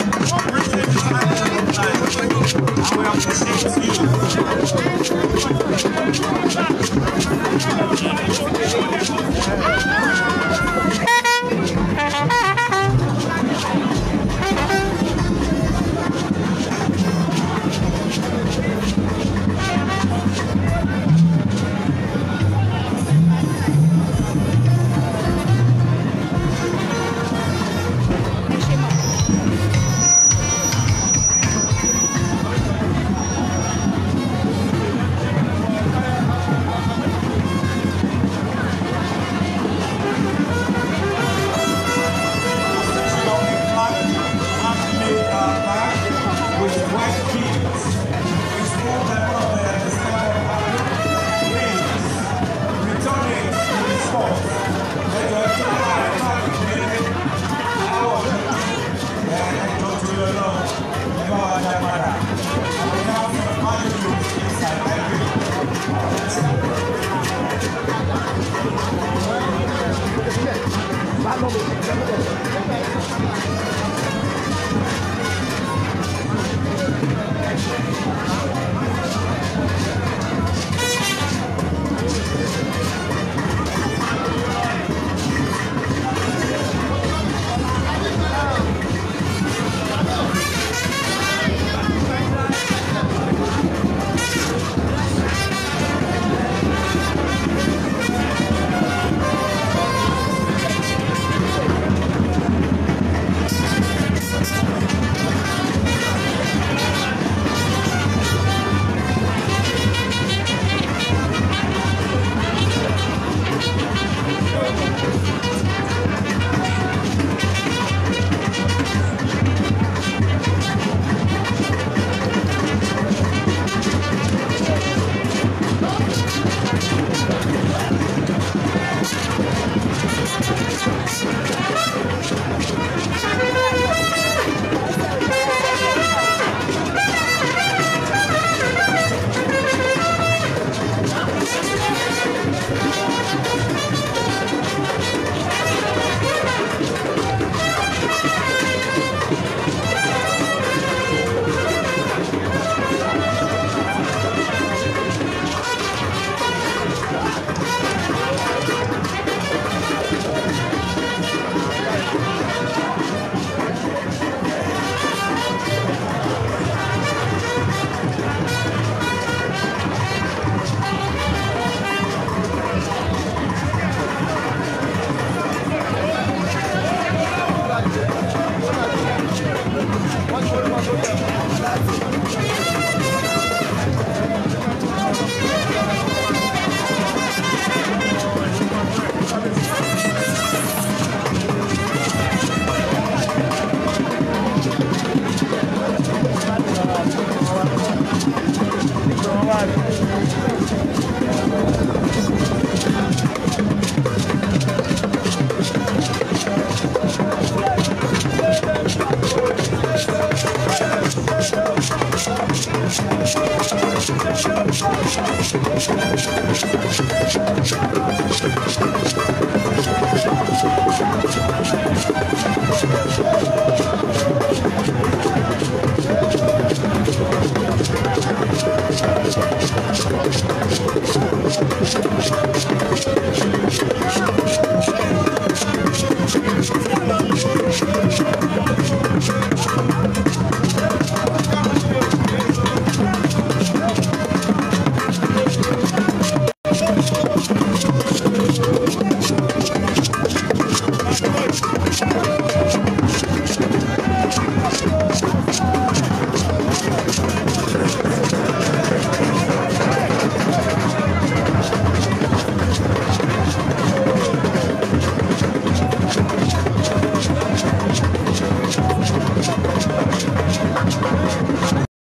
International. Princess Anima and we appreciate you.